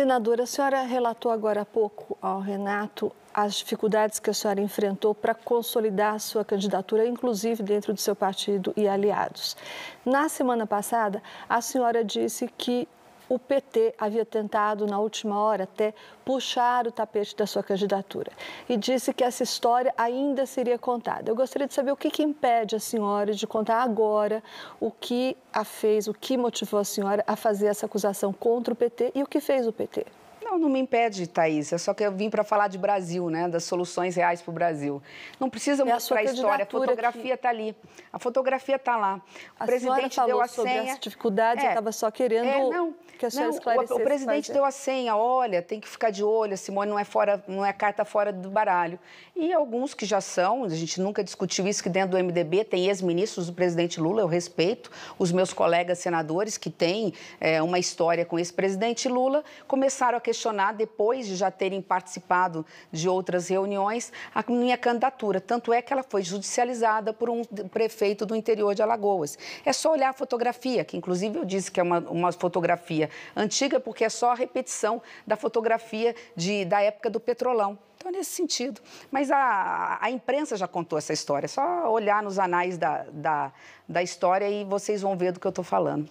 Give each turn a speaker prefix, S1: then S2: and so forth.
S1: Senadora, a senhora relatou agora há pouco ao Renato as dificuldades que a senhora enfrentou para consolidar a sua candidatura, inclusive dentro do seu partido e aliados. Na semana passada, a senhora disse que o PT havia tentado, na última hora, até puxar o tapete da sua candidatura e disse que essa história ainda seria contada. Eu gostaria de saber o que, que impede a senhora de contar agora o que a fez, o que motivou a senhora a fazer essa acusação contra o PT e o que fez o PT.
S2: Não, não me impede, Thaís. É só que eu vim para falar de Brasil, né? Das soluções reais para o Brasil. Não precisa é mostrar a, a história. A fotografia está ali. A fotografia está lá.
S1: O a presidente falou deu a sobre senha. As dificuldades, é, eu estava só querendo é, não, que a senhora esclarecesse.
S2: O, o presidente deu a senha. Olha, tem que ficar de olho. A Simone não é fora, não é carta fora do baralho. E alguns que já são, a gente nunca discutiu isso que dentro do MDB tem ex-ministros do presidente Lula. Eu respeito os meus colegas senadores que têm é, uma história com esse presidente Lula. Começaram a questionar questionar, depois de já terem participado de outras reuniões, a minha candidatura. Tanto é que ela foi judicializada por um prefeito do interior de Alagoas. É só olhar a fotografia, que inclusive eu disse que é uma, uma fotografia antiga, porque é só a repetição da fotografia de, da época do Petrolão. Então, nesse sentido. Mas a, a imprensa já contou essa história. É só olhar nos anais da, da, da história e vocês vão ver do que eu estou falando.